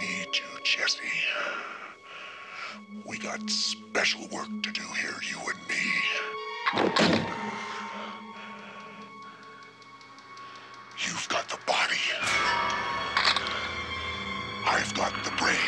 need you, Jesse. We got special work to do here, you and me. You've got the body. I've got the brain.